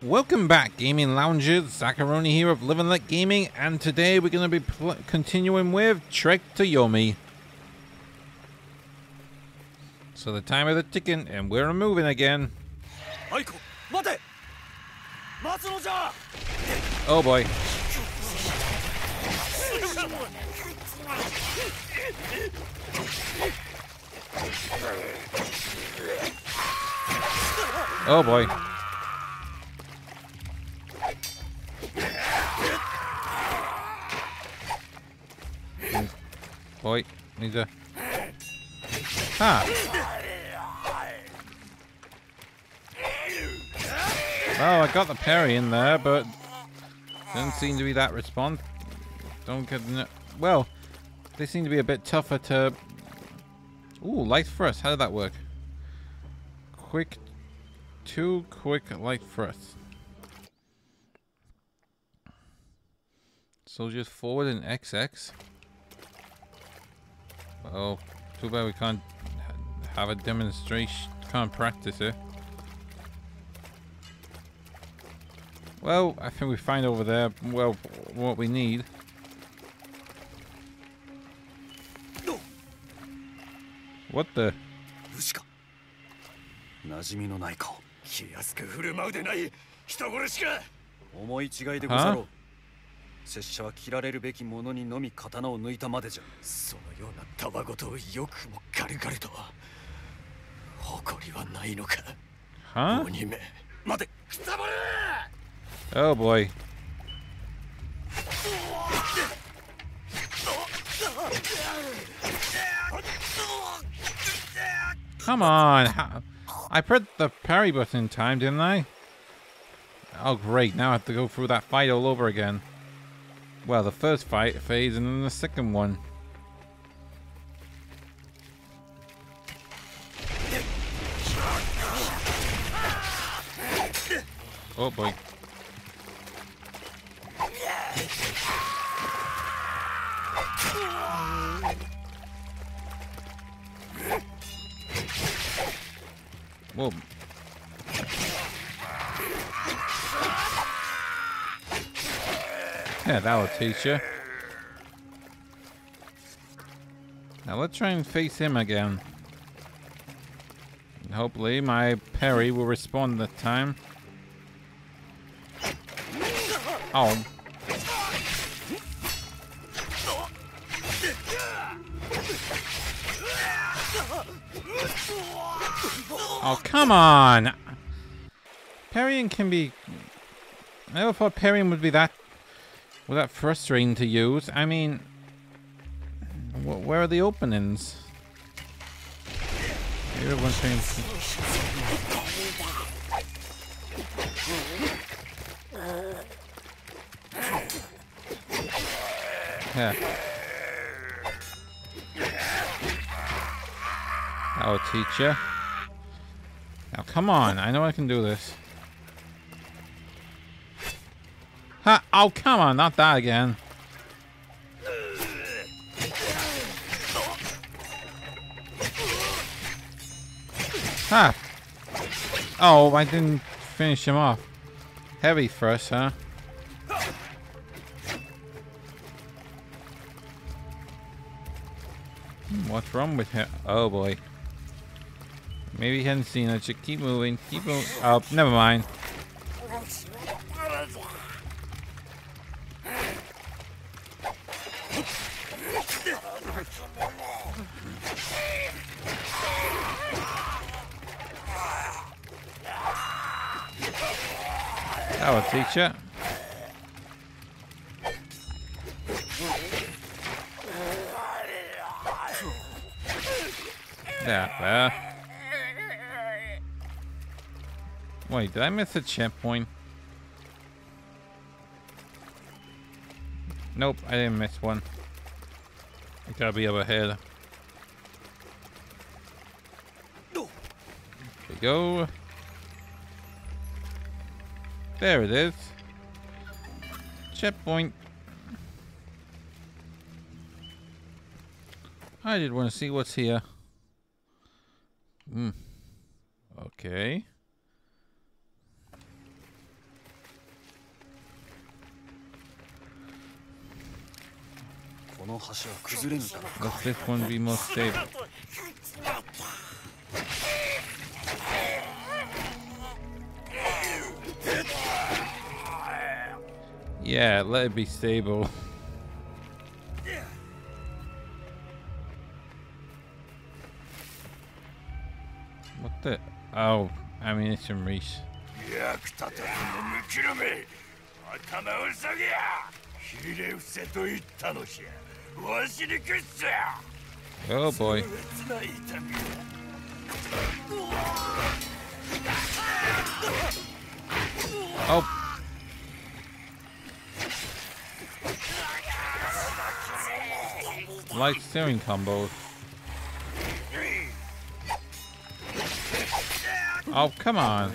Welcome back, gaming loungers. Zackaroni here of Live and Let Gaming, and today we're going to be continuing with Trek to Yomi. So the timer is ticking, and we're moving again. Oh boy. Oh boy. Boy, needs a... Ah! Oh, I got the parry in there, but doesn't seem to be that response. Don't get... No well, they seem to be a bit tougher to... Ooh, light thrust. How did that work? Quick... Two quick light thrusts. Soldiers forward in XX. Oh, too bad we can't have a demonstration, can't practice it. Well, I think we find over there, well, what we need. What the? 馴染みのない顔気安く振る舞うでない人殺しか思い違いでござろう 拙者は切られるべきものにのみ刀を抜いたまでじゃそのようなたわごとをよくも軽々と誇りはないのか Huh? 鬼め待てくたばれ Oh boy. Come on. I put the parry button in time, didn't I? Oh great, now I have to go through that fight all over again. Well, the first fight phase and then the second one. Oh boy. Whoa. Yeah, that'll teach you. Now let's try and face him again. And hopefully my parry will respond this time. Oh. Oh, come on! Parrying can be... I never thought parrying would be that... Was that frustrating to use? I mean... wh- Where are the openings? Maybe everyone's trying... Yeah. That'll teach you. Now, come on. I know I can do this. Oh, come on. Not that again. Ha! Oh, I didn't finish him off. Heavy thrust, huh? Hmm, What's wrong with him? Oh boy. Maybe he hadn't seen it. Should keep moving. Keep moving. Oh, never mind. That'll teach you. Yeah, there. Wait, did I miss a checkpoint? Nope, I didn't miss one. It gotta be up ahead. There we go. There it is. Checkpoint. I did want to see what's here. Hmm. Okay. The fifth one be more stable. Yeah, let it be stable. what the? Oh, ammunition reach. Oh boy. Oh. Like steering combos. Oh, come on.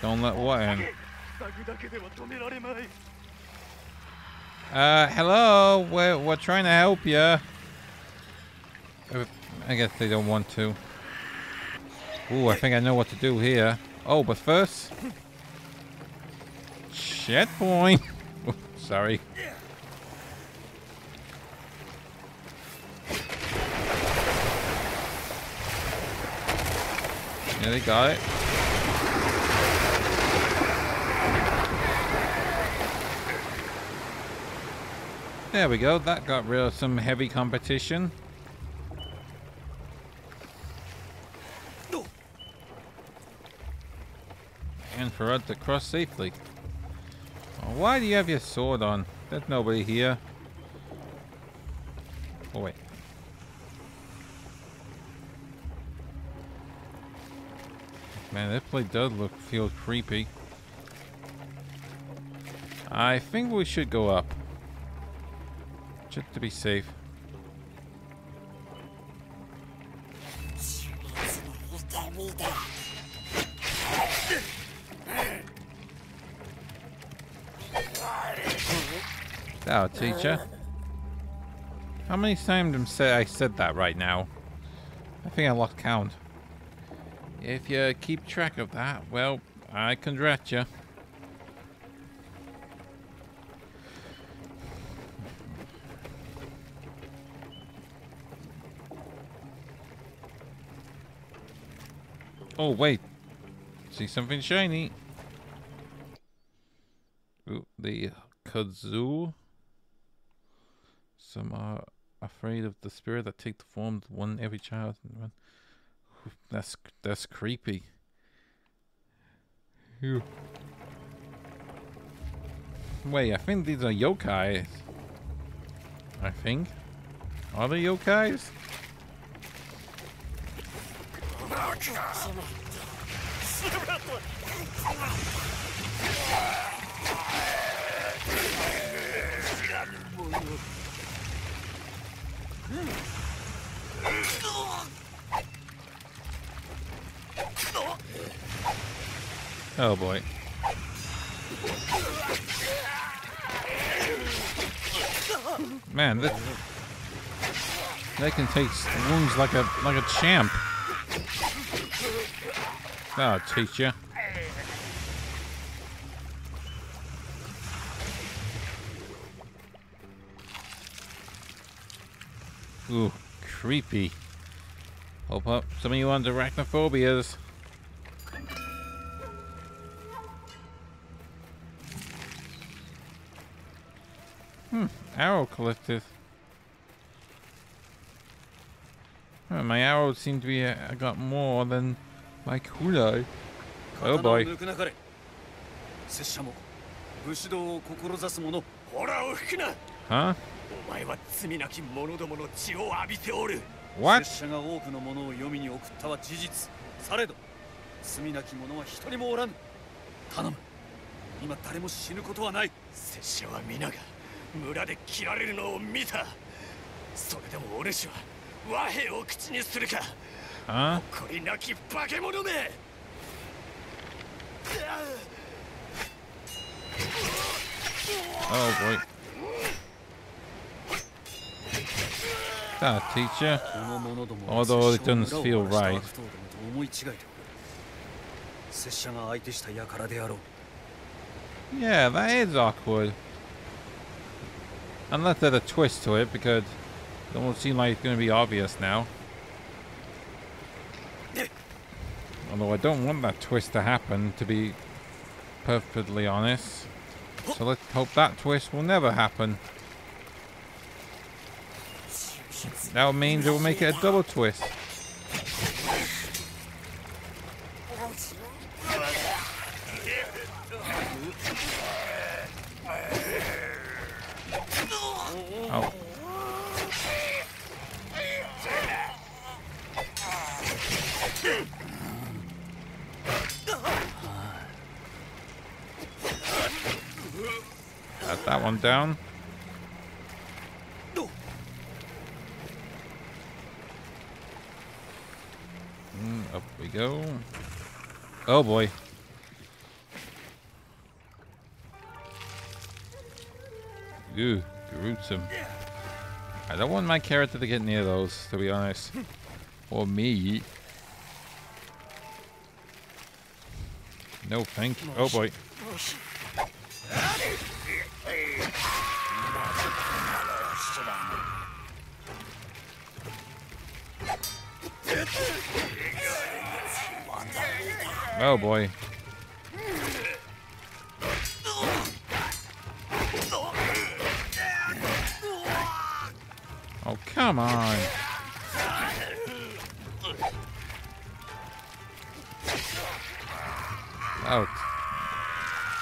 Don't let what in? Uh, hello? We're, we're trying to help you. Uh, I guess they don't want to. Ooh, I think I know what to do here. Oh, but first... Shit, boy! Sorry. Yeah, they got it. There we go. That got rid of some heavy competition. And for us to cross safely. Why do you have your sword on? There's nobody here. Oh, wait. Man, that place does look feel creepy. I think we should go up. Just to be safe. That'll teach ya. How many times I said that right now? I think I lost count. If you keep track of that, well, I congrat you. Oh, wait. See something shiny. Ooh, the kazoo. Some are afraid of the spirit that take the form of one every child. That's that's creepy. Ew. Wait, I think these are yokai. I think. Are they yokais? Oh boy. Man, this, they can take wounds like a like a champ. That'll teach. Ooh, creepy. Hope up some of you on arachnophobias. Hmm, arrow collected. Oh, my arrows seem to be, uh, I got more than my kunai. Oh 刀を boy. 抜くなかれ拙者も武士道を志す者ほらを吹くな Huh? お前は罪なき者どもの血を浴びておる What? 拙者が多くの者を黄泉に送ったは事実されど罪なき者は一人もおらぬ頼む今誰も死ぬことはない拙者は皆が 村で切られるのを見たそれでもお主は和平を口にするか Huh? 誇りなき化け物め Oh boy. that, teacher. Although it doesn't feel right. 拙者が相手した輩であろう Yeah, that is awkward. Unless there's a twist to it, because it almost seem like it's going to be obvious now. Although I don't want that twist to happen, to be perfectly honest. So let's hope that twist will never happen. That means it will make it a double twist. Oh. Got that one down. Mm, up we go. Oh boy. Ooh, gruesome. I don't want my character to get near those, to be honest. Or me. No, thank you. Oh boy. Oh boy. come on. Out.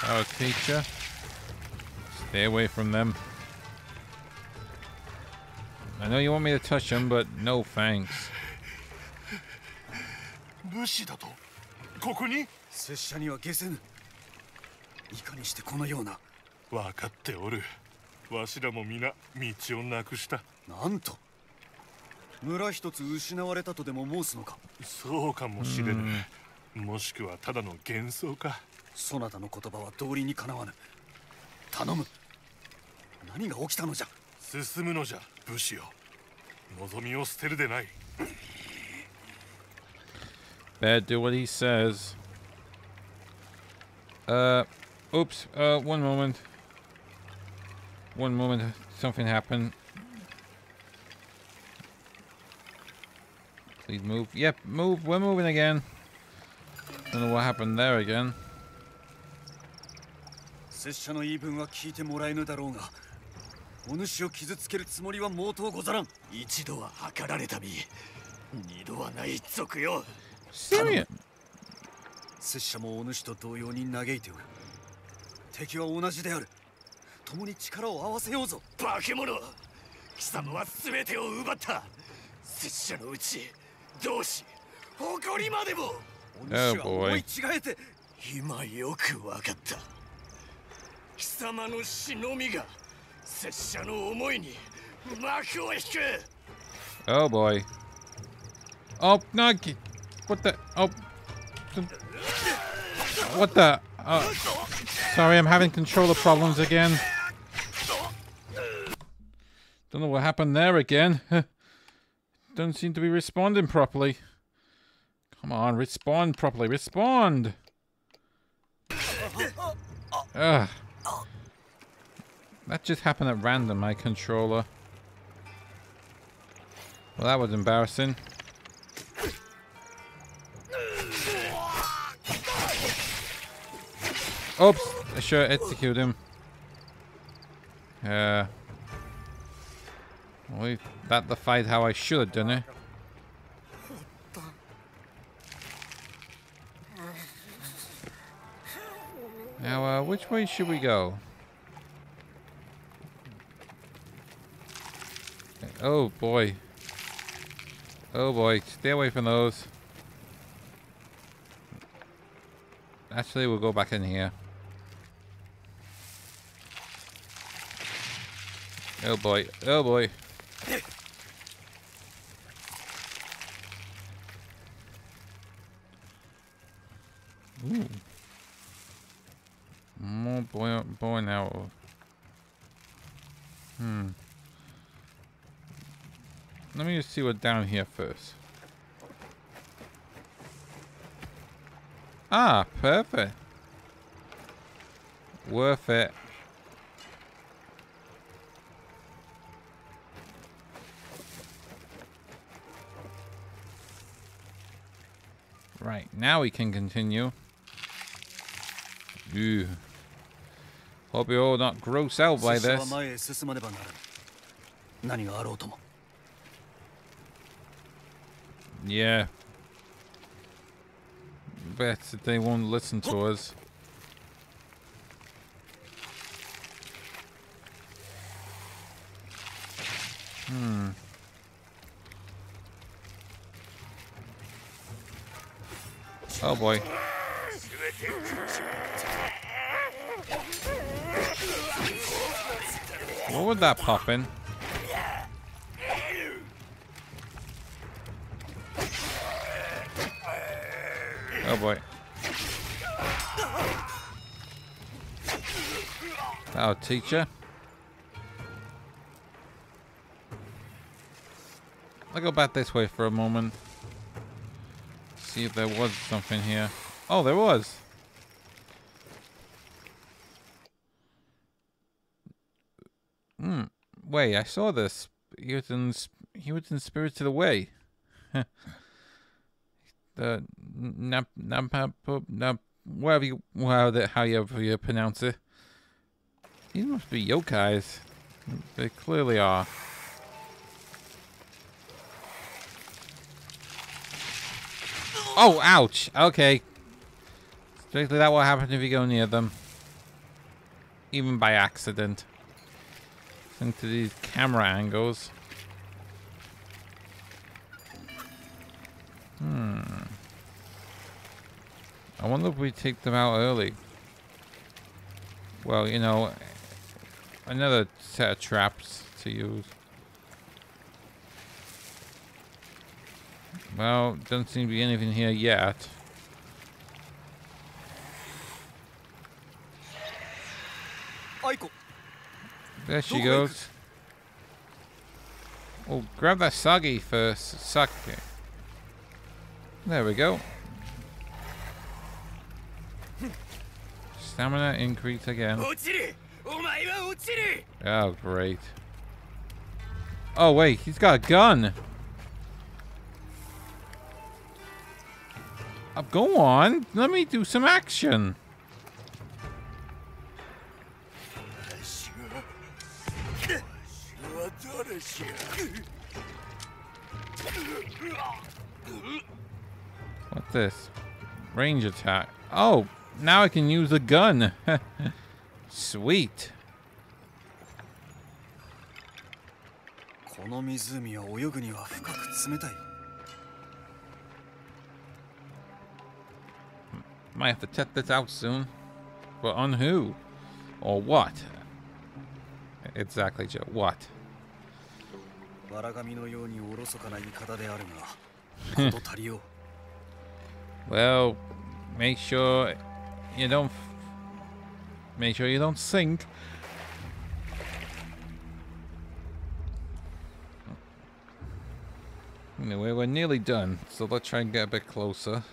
Out, teacher. Stay away from them. I know you want me to touch them, but no thanks. 武士だとここに拙者には下せぬいかにしてこのような分かっておる わしらも皆道をなくした。なんと村一つ失われたとでも申すのか。そうかもしれぬ。もしくはただの幻想か。そなたの言葉は道理にかなわぬ。頼む。何が起きたのじゃ。進むのじゃ武士よ。望みを捨てるでない。Bad, do what he says. Uh, oops. Uh, one moment. One moment. Something happened. Please move. Yep, move. We're moving again. Don't know what happened there again. 拙者の言い分は聞いてもらえぬだろうがお主を傷つけるつもりは毛頭ござらん一度は計られた身二度はない賊よ Serious. 拙者もお主と同様に嘆いておる敵は同じである 共に力を合わせようぞ化け物貴様は全てを奪った拙者のうち同志誇りまでもお主は思い違えて今よくわかった貴様の忍みが拙者の思いに幕を引く Oh boy. Oh, Nike. What the? Oh. What the? Oh. Sorry, I'm having controller problems again. Don't know what happened there again. Don't seem to be responding properly. Come on, respond properly. Respond. Ugh. That just happened at random, my controller. Well, that was embarrassing. Oops, I should execute him. Uh, well, that the fight how I should done it. Now, uh, which way should we go? Oh boy. Oh boy, stay away from those. Actually, we'll go back in here. Oh boy, oh boy. Ooh. More boy, boy now. Hmm it down here first. Ah, perfect. Worth it. Right, now we can continue. Ew. Hope you're all not grossed out by this. Yeah. Bet they won't listen to us. Hmm. Oh boy. What would that pop in? Oh boy. That'll. I'll go back this way for a moment. See if there was something here. Oh, there was. Hmm. Wait, I saw this. He was in. He was in Spirited Away. the nap nap nap whatever you that how you, you pronounce it. These must be yokais. They clearly are. Oh, ouch. Okay. Strictly that will happen if you go near them. Even by accident. Into these camera angles. I wonder if we take them out early. Well, you know, another set of traps to use. Well, doesn't seem to be anything here yet. Aiko There she goes. Oh, grab that soggy first. Sake. There we go. Stamina increase again. Oh, great. Oh, wait, he's got a gun. Uh, go on. Let me do some action. What's this? Range attack. Oh, now I can use a gun. Sweet. この湖は泳ぐには深く冷たい Might have to check this out soon. But on who? Or what? Exactly, Joe. What? わらがみのようにおろそかな言い方であるがこと足りよう Well, make sure you don't. Make sure you don't sink. Anyway, we're nearly done, so let's try and get a bit closer.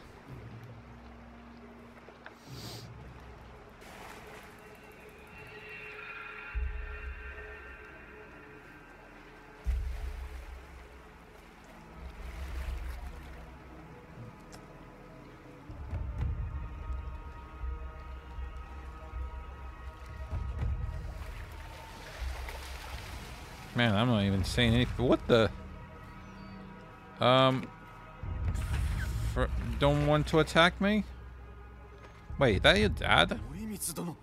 Man, I'm not even saying anything. What the? Um. For, don't want to attack me? Wait, that your dad? 森光殿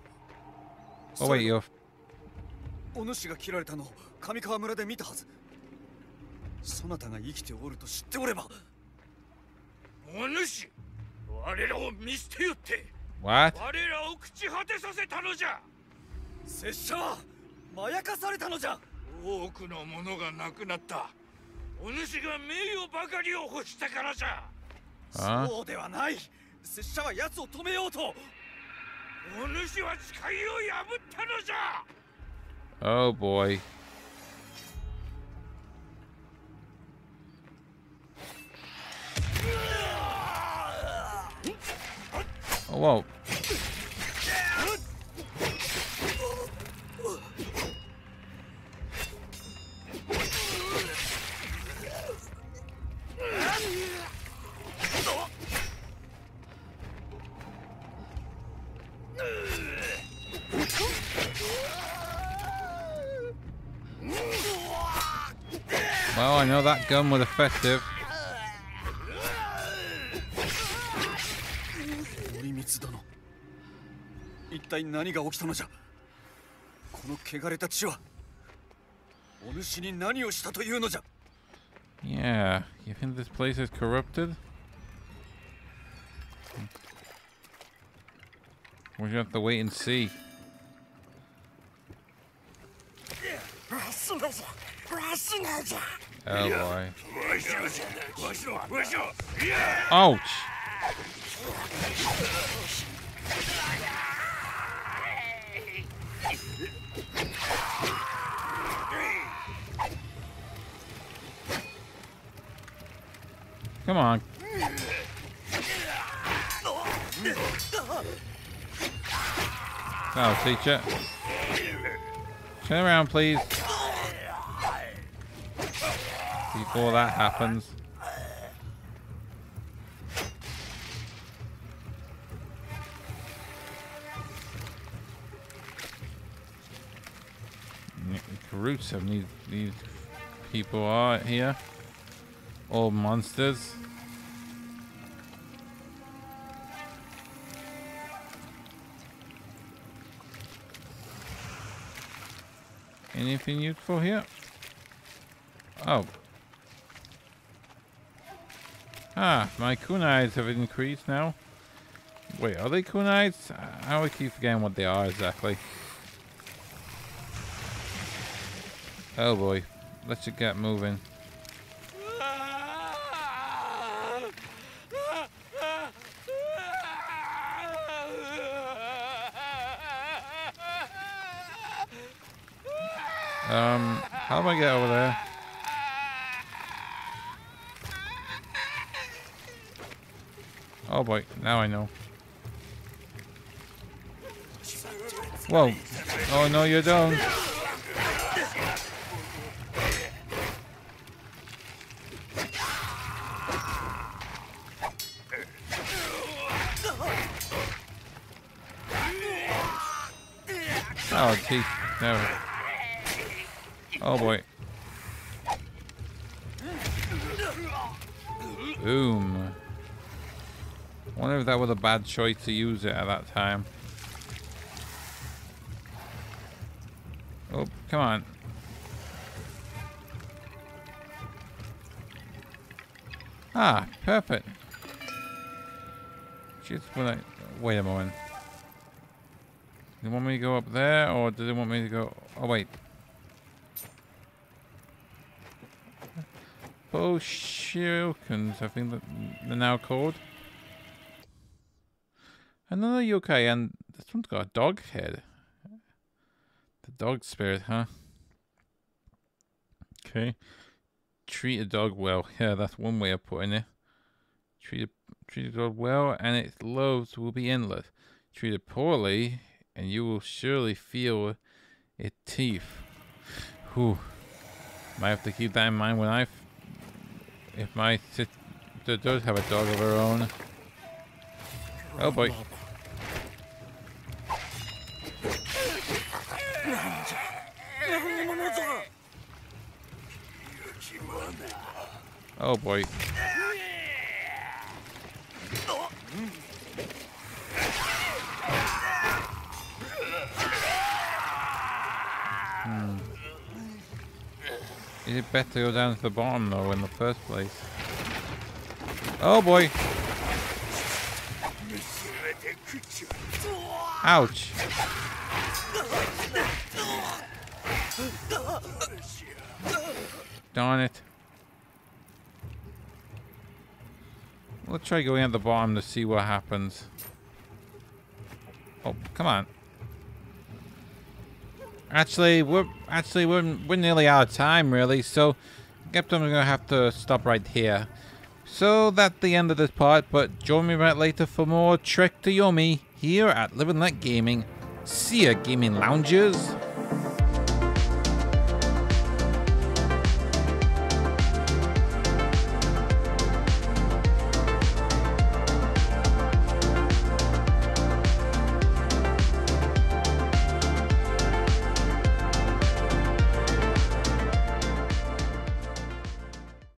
Oh wait, you're. お主が切られたのを上川村で見たはずそなたが生きておると知っておればお主我らを見捨てよって What? 我らを朽ち果てさせたのじゃ拙者はまやかされたのじゃ 多くのものがなくなった。お主が名誉ばかりを欲したからじゃ。そうではない。拙者は奴を止めようと。お主は誓いを破ったのじゃ。Oh boy. Whoa. know that gun was effective. Yeah, you think this place is corrupted? We're gonna have to wait and see. Oh boy. Ouch! Come on. Oh, teacher! Turn around, please. Before that happens. roots of these, these people are here. All monsters. Anything useful here? Oh. Ah, my kunais have increased now. Wait, are they kunais? I always keep forgetting what they are exactly. Oh boy. Let's just get moving. Um, how do I get over there? Oh boy, now I know. Whoa. Oh no, you don't. Oh, teeth. No. Oh boy. Boom. Wonder if that was a bad choice to use it at that time. Oh, come on. Ah, perfect. Just when I wait a moment. Do they want me to go up there, or do they want me to go... Oh, wait. Boshilkins, I think that they're now called. Another yokai, and this one's got a dog head. The dog spirit, huh? Okay. Treat a dog well. Yeah, that's one way of putting it. Treat a, treat a dog well, and its loves will be endless. Treat it poorly, and you will surely feel its teeth. Whew. Might have to keep that in mind when I, if my sister does have a dog of her own. Oh boy. Oh boy. Hmm. Is it better to go down to the bottom though in the first place? Oh boy! Ouch! Darn it. Let's try going at the bottom to see what happens. Oh, come on. Actually, we're actually we're, we're nearly out of time, really. So, Captain, we're gonna have to stop right here. So that's the end of this part, but join me back later for more Trek to Yomi here at Live and Let Gaming. See ya, gaming loungers.